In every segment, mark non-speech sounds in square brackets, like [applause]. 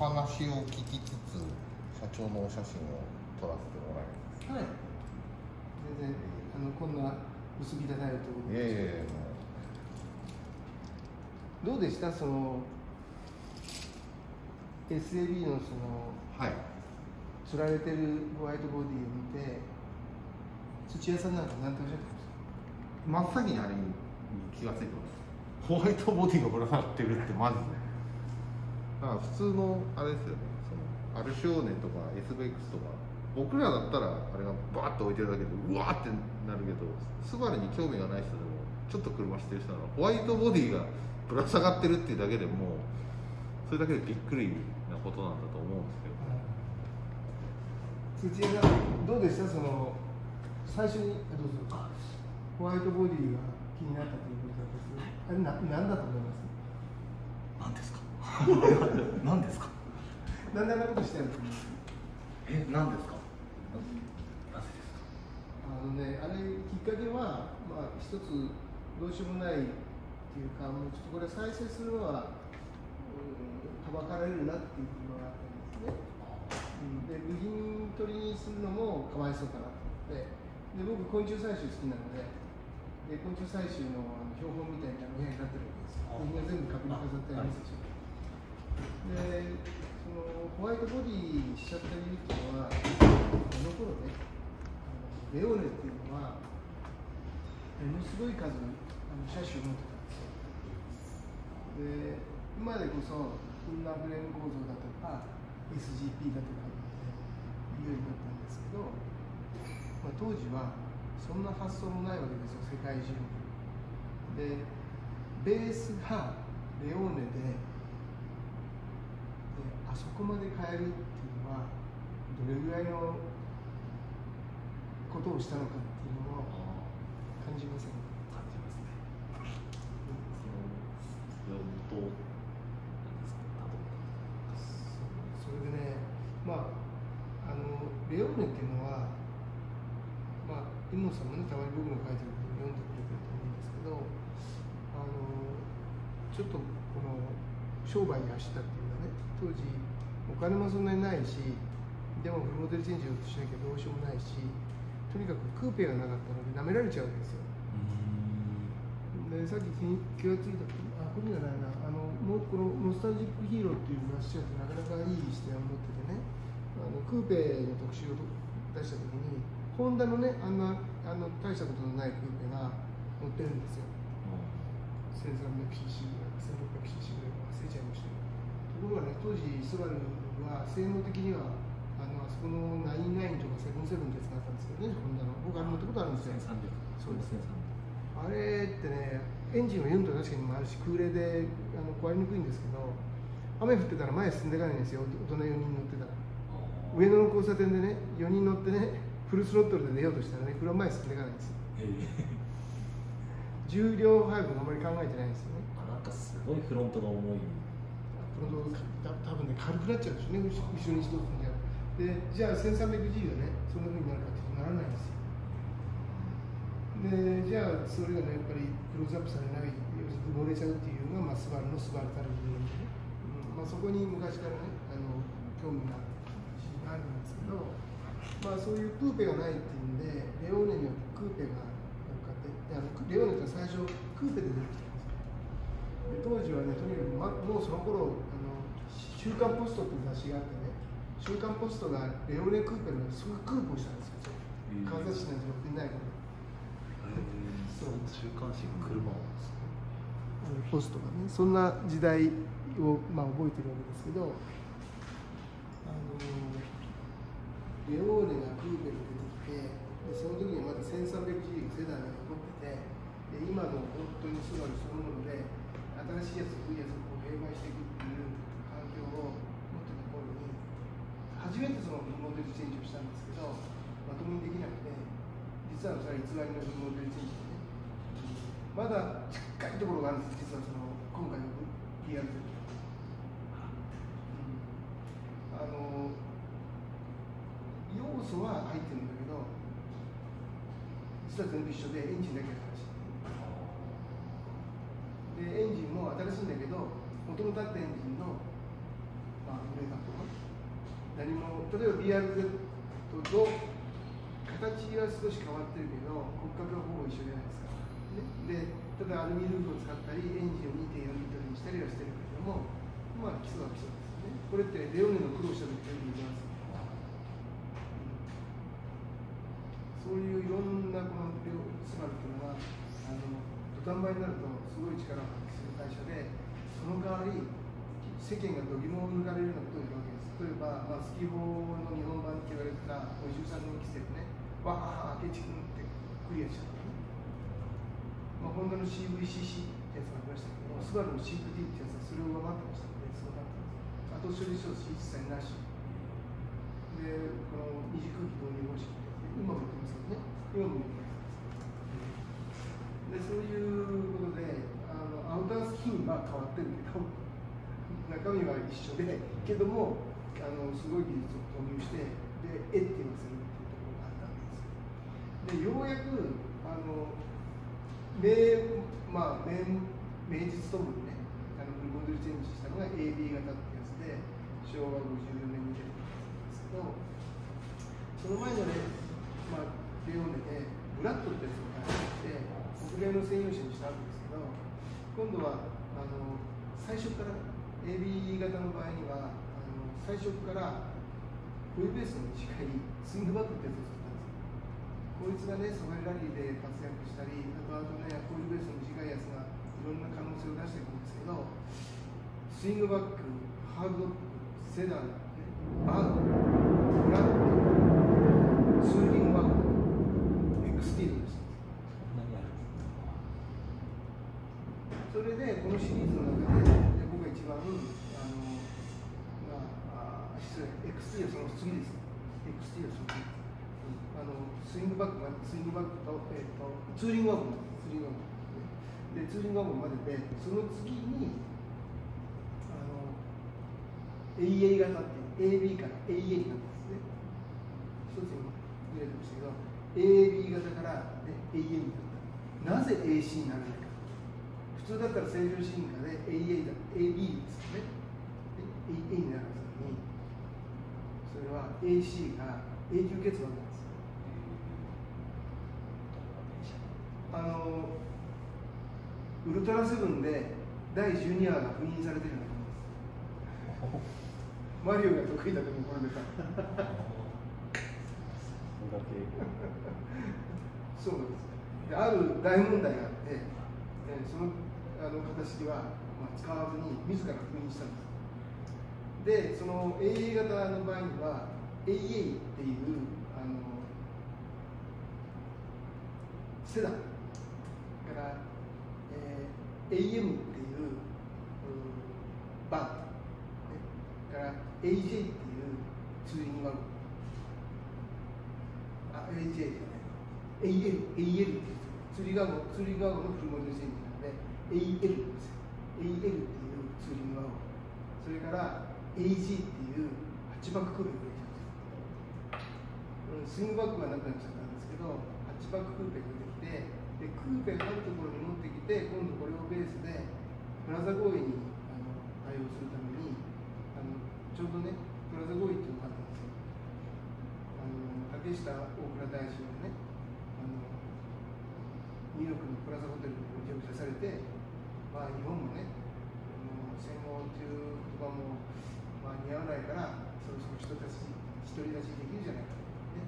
話を聞きつつ社長のお写真を撮らせてもらいます。はい。全然あのこんないところいやいやいやもどうでした？その SAB のそのうはい。釣られてるホワイトボディを見て土屋さんなんか何ておっしゃってました？真っ先にあれに気がついてます。ホワイトボディがぶら下がってるってマジでだから普通のあれですよね。そのアルシオーネとか SBX とか僕らだったらあれがバーッと置いてるだけでうわーってなるけどスバルに興味がない人でもちょっと車してる人ならホワイトボディがぶら下がってるっていうだけでもうそれだけでびっくりなことなんだと思うんですけど。土屋さんどうでした？その最初にあどうぞ。ホワイトボディが気になったということですあれな何だと思います？何ですか？[laughs] 何ですか？なんであんなことしてると思いますえ何ですか？なぜですか？あのね、あれきっかけは、まあ、一つどうしようもないっていうか、もうちょっとこれ再生するのは、うん、はばかられるなっていうのがあったんですね。うん、で、部品取りにするのもかわいそうかなと思って、で僕、昆虫採集好きなので、で昆虫採集のあの標本みたいなのが部屋になってるわけですよ。部品が全部壁に飾ってありますでしょ。で、そのホワイトボディしちゃった理由っていうのは、あの頃ね、レオーネっていうのは、ものすごい数の車種を持ってたんですよ。で、今でこそ、インナーフレーム構造だとか、SGP だとかいうようになったんですけど、まあ、当時はそんな発想もないわけですよ、世界中に。で、ベースがレオーネ、であそこまで変えるっていうのはどれぐらいのことをしたのかっていうのを感じませんか？感じますね。その4と何ですかそれでねまああのレオーネっていうのはまあ井本さんもねたまに僕の書いてることを読んでくれてると思うんですけどあのちょっとこの商売に走ったって当時お金もそんなにないしでもフルモデルチェンジをしなきゃどうしようもないしとにかくクーペがなかったので舐められちゃうわけですよ。でさっき気がついたあこれじゃないな。あのもうこのノスタルジックヒーローっていう雑誌だとなかなかいい視点を持っててね。あのクーペの特集を出した時にホンダのねあんなあの大したことのないクーペが乗ってるんですよ。1300cc ぐらい 1600cc ぐらい忘れちゃいましたけどところがね当時スバルは性能的にはあのあそこの99とか77ってやつがあったんですけどねホンダの。僕あれ乗ったことあるんですよ1300そうですね1300あれってねエンジンはユンと確かにもあるし空冷であの壊れにくいんですけど雨降ってたら前進んでいかないんですよ大人4人乗ってたら。上野の交差点でね4人乗ってねフルスロットルで出ようとしたらね車前進んでいかないんですよ。え。重量配分あまり考えてないんですよね。あなんかすごいフロントが重いフロントが多分ね軽くなっちゃうんでしょうね。後ろに一つにある。でじゃあ 1300G がねそんな風になるかってならないんですよ。でじゃあそれがねやっぱりクローズアップされない要するに漏れちゃうっていうのが、まあ、スバルのスバルたる理由でね、うんまあ、そこに昔からねあの興味があるんですけど、まあ、そういうクーペがないっていうんでレオーネにはクーペが乗っかであのレオーネって最初クーペで出てきたんですよ。で当時はねとにかく、ま、もうその頃「週刊ポスト」っていう雑誌があってね「週刊ポスト」がレオネ・クーペのすごいクープをしたんですよ。川崎市なんて乗ってないからそう。週刊誌が車をあのポストがねそんな時代を、まあ、覚えてるわけですけどあのレオーネがクーペで出てきてでその時にはまだ 1300G セダンが残っててで今の本当にスバルそのもので新しいやつ古いやつをこう併売していくっていう環境を持ってた頃に初めてそのモデルチェンジをしたんですけどまともにできなくて実はそれは偽りのモデルチェンジでねまだ近いところがあるんです実はその今回の PR で、うん、あの要素は入ってるんだけど実は全部一緒でエンジンだけが新しいでエンジンも新しいんだけど元々あったエンジンの、まあ、これが何も例えば BRZ と形は少し変わってるけど骨格はほぼ一緒じゃないですか、ね、でただアルミルーフを使ったりエンジンを2.4リットルにしたりはしてるけれどもまあ基礎は基礎ですよね。これってレオネの苦労した時よく言いますそういういろんなこのスバルっていうのはあの土壇場になるとすごい力を発揮する会社でその代わり世間が度肝を抜かれるようなことを言うわけです。例えば、まあ、スキー法の日本版って言われてた53の規制でね。わあ明智君ってクリアしちゃったね、まあ、ホンダの CVCC ってやつがありましたけどスバルの CVT ってやつはそれを上回ってましたのでそうなったんです。後処理装置一切なし。でこの二次空気導入方式って今も言ってますけどね。今も言ってます。でそういうことであのアウタースキンは変わってるけど中身は一緒でけどもあのすごい技術を投入してでえって言わせるっていうところがあったわけですよ。でようやくあの名まあ名名実ともにねあのモデルチェンジしたのが AB 型ってやつで昭和54年に出てきたんですけどその前のね、まあ、レオネでブラッドってやつを開発して国連の専用車にしたわけですけど今度はあの最初から AB 型の場合にはあの最初からホイールベースの短いスイングバックってやつを作ったんですこいつがねソガイラリーで活躍したりあとあとねホイールベースの短いやつがいろんな可能性を出していくんですけどスイングバックハードドッグセダンバンブラッドツーリングバック XT のですそれでこのシリーズの中でで僕が一番あのまああ失礼 XT はその次です XT はその次ですあのスイングバックスイングバックと,、えー、とツーリングワゴンツーリングワゴンでツーリングワゴンまででその次にあの AA 型っていう AB から AA になったんですね一つにずれてましたけど AB 型から、ね、AA になったなぜ AC になるのか普通だったら正常進化で AA だ AB ですよねで AA になるはずなのにそれは AC が永久欠番なんですあのウルトラセブンで第12話が封印されてるようなものです。マリオが得意だともこれでそうなんですである大問題があってえそのあの形は、まあ、使わずに自ら封印したんですでその AA 型の場合には AA っていうあのセダン。から、えー AM っていううバン、ね、から AJ っていうツーリン。グワゴンあ AJ じゃない。AL, AL っていうツーリングワゴンツーリングワゴンのフルモデルチェンジなんで AL です AL っていうツーリングワゴン。それから AG っていうハッチバッククーペが出てきたんです。ようんスイングバックがなくなっちゃったんですけどハッチバッククーペが出てきてでクーペがあるところに持ってきて今度これをベースでプラザ合意にあの対応するためにあのちょうどねプラザ合意っていうのがあったんですよ。あの竹下大蔵大臣がねあのニューヨークのプラザホテルにお客者されてまあ日本もねあの戦後っていう言葉も、まあ、似合わないからそろそろ人たち独り立ちできるじゃないか、ね、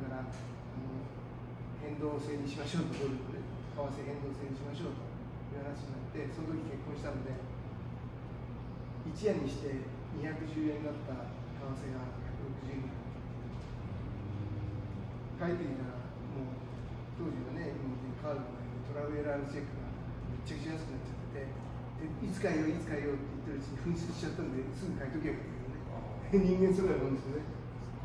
だからあの変動制にしましょうとドルのね為替変動制にしましょうという話になってその時結婚したので一夜にして210円だった為替が160円になったってきたらもう当時はね今ねカードのトラベラーチェックがめっちゃくちゃ安くなっちゃってていつかよいつかよって言ってるうちに紛失しちゃったんですぐ買いとけばいいけどね人間そうなもんですよね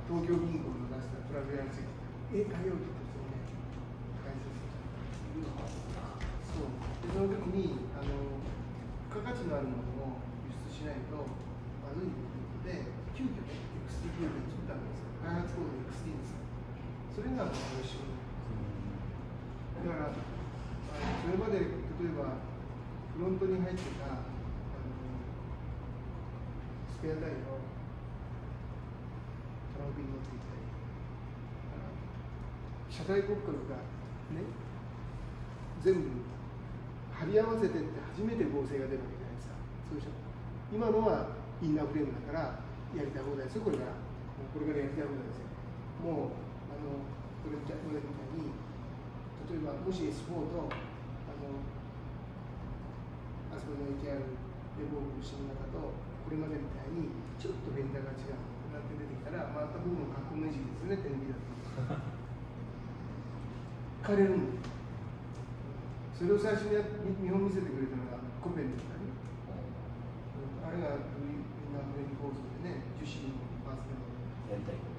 東京銀行の出したトラベラーチェックえ買いようって言ってる人ね解説そうでその時にあの付加価値のあるものを輸出しないとまずいということで急遽ね XT クール作ったんですよ開発コード XT ですそれが美味しいだからそれまで例えばフロントに入ってたあのスペアタイヤをカラオケに乗っていったり車体骨格がね全部貼り合わせてって初めて合成が出るわけじゃないですかそうしょ今のはインナーフレームだからやりたい放題ですよこれからもうこれからやりたい放題ですよもうあのこれこれみたいに例えばもし S4 とあのあそこに置いてあるレボーグ新型とこれまでみたいにちょっとフェンダーが違うなって出てきたらまた僕の格好の時期ですねテレビだと枯れるんですそれを最初に見本見せてくれたのがコペンですから。ねあれがルイナーフレー構造でね樹脂のパーツのやりたいこと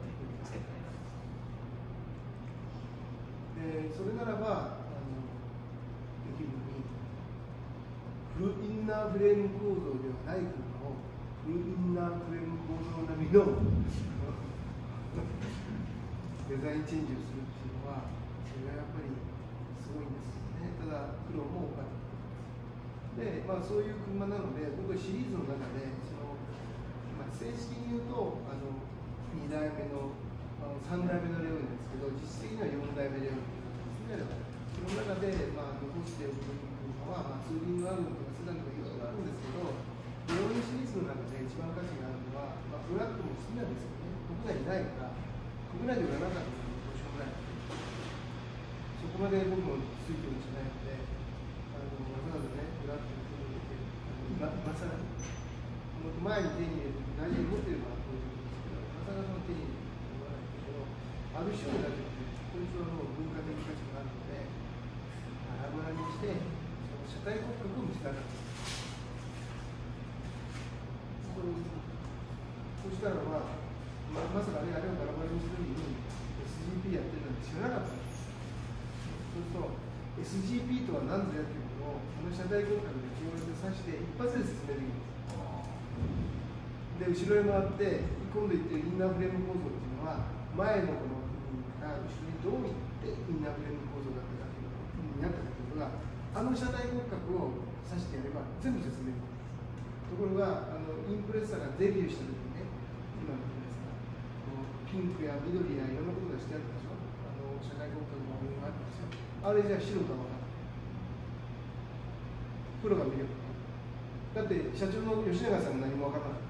でそれならばあのできるのにフフレーム構造ではない車をインナーフレーム構造並みの [laughs] デザインチェンジをするっていうのはそれがやっぱりすごいんですよね。ただ苦労もお金で、まあ、そういう車なので僕はシリーズの中でその、まあ、正式に言うとあの2代目のあの3代目のレオンですけど実質的には4代目レオンっていうことですね。その中で、まあ、残しておくは、まあ、ツーリングワゴンとかセダンとかいろいろあるんですけどレオンシリーズの中で一番価値があるのは、まあ、ブラックも好きなんですよね。国内にないから国内で売らなかったらどうしようもない。そこまで僕もついてるんじゃないのであのわざわざねブラックに手に入れてあの今今更もっと前に手に入れて大事に持ってればこういうことですけどなかなか手に入れてもらわないけどある種になってこいつはもう文化的価値があるのでバラバラにして社会国格を見せたかったそしたらまあままさかねあれをバラバラにするのに SGP やってるなんて知らなかったんですそうすると SGP とは何ぞやっていうことをこの社会国格で基本で指して一発で説明できる。んですで後ろへ回って今度言ってるインナーフレーム構造っていうのは前のこの部分から後ろにどういってインナーフレーム構造だったかっていうことになったかっていうのがあの車体骨格を指してやれば全部説明できるところがあのインプレッサーがデビューした時にね今のインプレッサピンクや緑やいろんなことがしてあったでしょあの社会骨格の部分があったでしょあれじゃあ白とは分からない。プロが見ればだって社長の吉永さんも何も分からない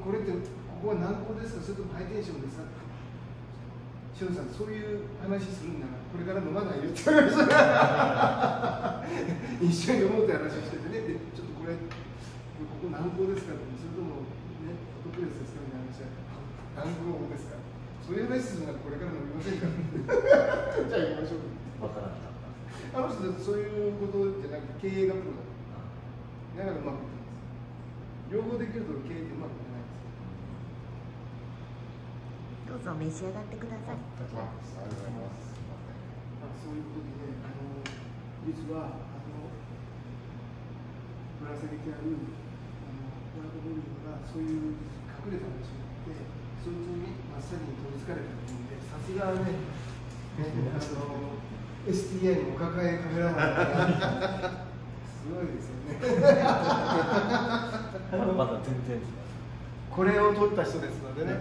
これってここは難航ですか？それともハイテンションですか？塩さんそういう話するんならこれから飲まないよって言われました一緒に飲もうって話をしててねでちょっとこれここ難航ですかってそれともねフォトプレスですかみたいな話は難航ですかそういう話するならこれから飲みませんかじゃあ行きましょうわからなかったあの人だってそういうことじゃなくて経営がプロだ。だからうまくいってます。両方できると経営ってうまくいかないんですよどうぞ召し上がってください。ありがとうございますまあ、そういうことでね、あの実はあのぶら下げてあるあのホワイトボールがそういう隠れた話があって、そいつに真っ先に取りつかれたと思うんで、さすがね、ねあの STI のお抱えカメラマンがすごいですよね。まだ全然これを撮った人ですのでね。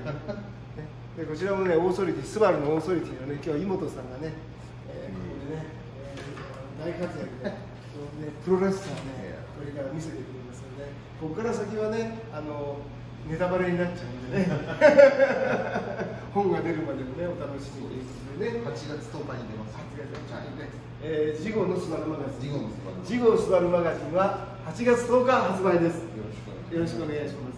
ねでこちらもね、オーソリティ、スバルのオーソリティのね、今日は井本さんがね、えーここでね、えー大活躍で、[laughs] ね、プロレスラーね、これから見せてくれますので、ここから先はね、あのネタバレになっちゃうんでね、[laughs] 本が出るまでのね、お楽しみということでね、8月10日に出ます。8月10日にね、えー、次号のスバルマガジン、次号のスバルマガジン。は8月10日発売です。よろしくお願いします。